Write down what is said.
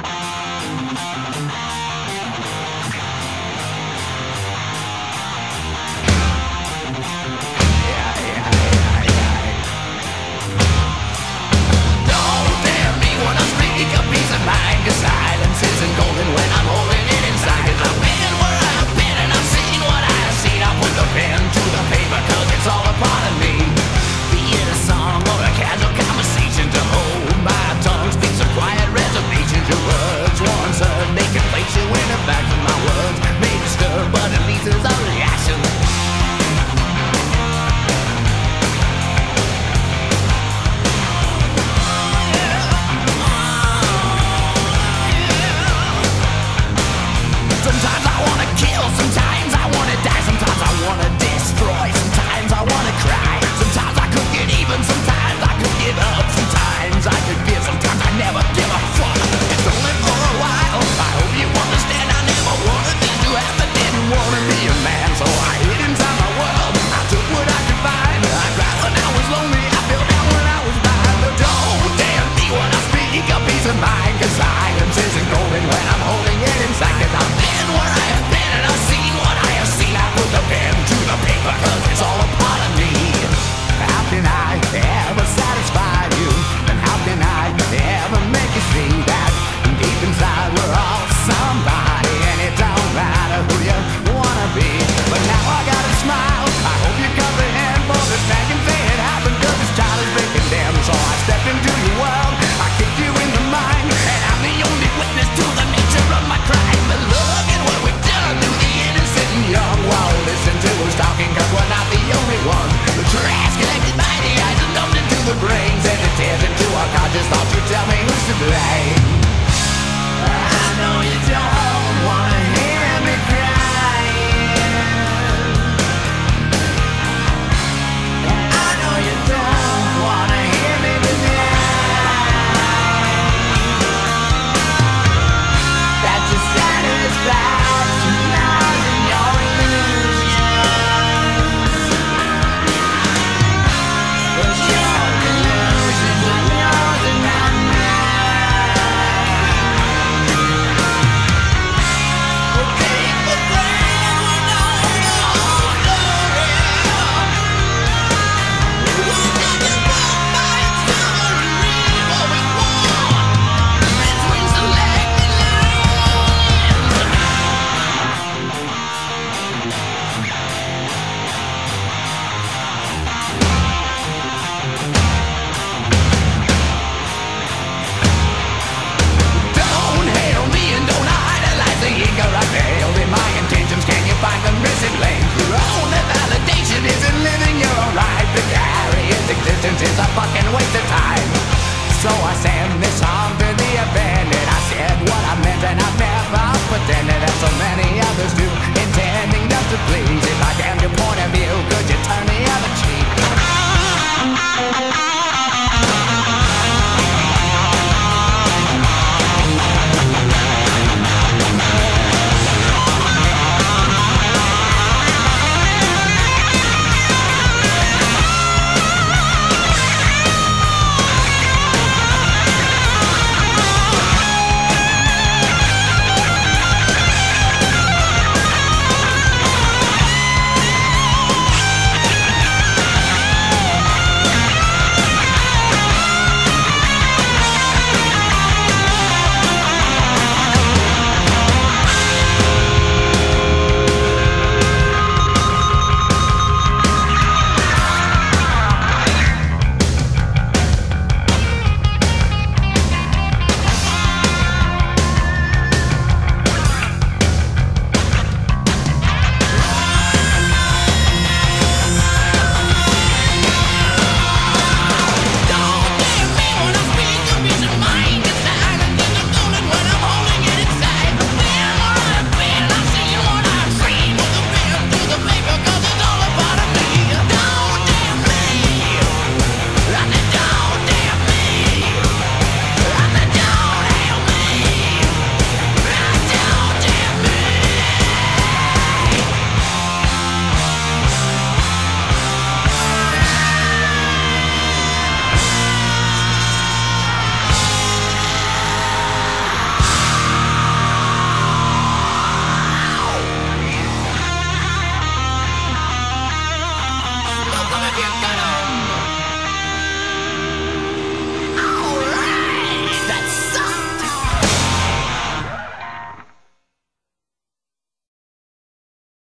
Bye. sentence is a fucking waste of time. So I send this song